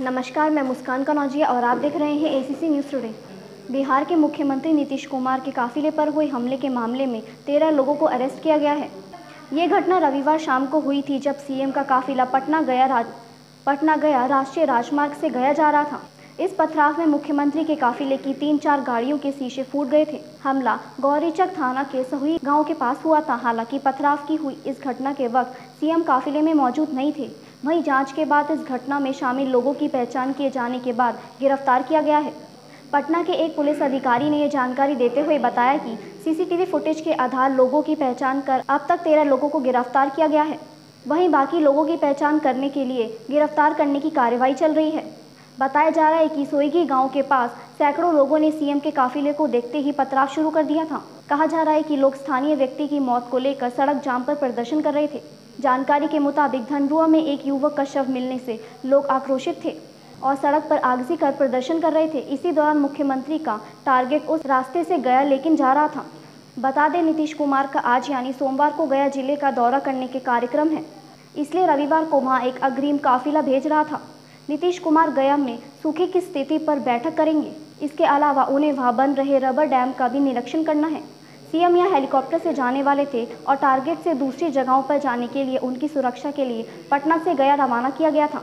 नमस्कार, मैं मुस्कान कनौजिया और आप देख रहे हैं एसीसी न्यूज़ टुडे बिहार के मुख्यमंत्री नीतीश कुमार के काफिले पर हुए हमले के मामले में तेरह लोगों को अरेस्ट किया गया है। ये घटना रविवार शाम को हुई थी जब सीएम का काफिला पटना गया राज पटना गया राष्ट्रीय राजमार्ग से गया जा रहा था। इस पथराव में मुख्यमंत्री के काफिले की तीन चार गाड़ियों के शीशे फूट गए थे। हमला गौरीचक थाना के सहुई गाँव के पास हुआ था। हालाँकि पथराव की हुई इस घटना के वक्त सीएम काफिले में मौजूद नहीं थे। वहीं जाँच के बाद इस घटना में शामिल लोगों की पहचान किए जाने के बाद गिरफ़्तार किया गया है। पटना के एक पुलिस अधिकारी ने यह जानकारी देते हुए बताया कि सीसीटीवी फुटेज के आधार लोगों की पहचान कर अब तक तेरह लोगों को गिरफ़्तार किया गया है। वहीं बाकी लोगों की पहचान करने के लिए गिरफ़्तार करने की कार्रवाई चल रही है। बताया जा रहा है कि सोईगी गाँव के पास सैकड़ों लोगों ने सीएम के काफिले को देखते ही पथराव शुरू कर दिया था। कहा जा रहा है कि लोग स्थानीय व्यक्ति की मौत को लेकर सड़क जाम पर प्रदर्शन कर रहे थे। जानकारी के मुताबिक धनरुआ में एक युवक का शव मिलने से लोग आक्रोशित थे और सड़क पर आगजी कर प्रदर्शन कर रहे थे। इसी दौरान मुख्यमंत्री का टारगेट उस रास्ते से गया, लेकिन जा रहा था। बता दें, नीतीश कुमार का आज यानी सोमवार को गया ज़िले का दौरा करने के कार्यक्रम है। इसलिए रविवार को वहाँ एक अग्रिम काफिला भेज रहा था। नीतीश कुमार गया में सूखे की स्थिति पर बैठक करेंगे। इसके अलावा उन्हें वहाँ बन रहे रबर डैम का भी निरीक्षण करना है। सीएम यहाँ हेलीकॉप्टर से जाने वाले थे और टारगेट से दूसरी जगहों पर जाने के लिए, उनकी सुरक्षा के लिए पटना से गया रवाना किया गया था।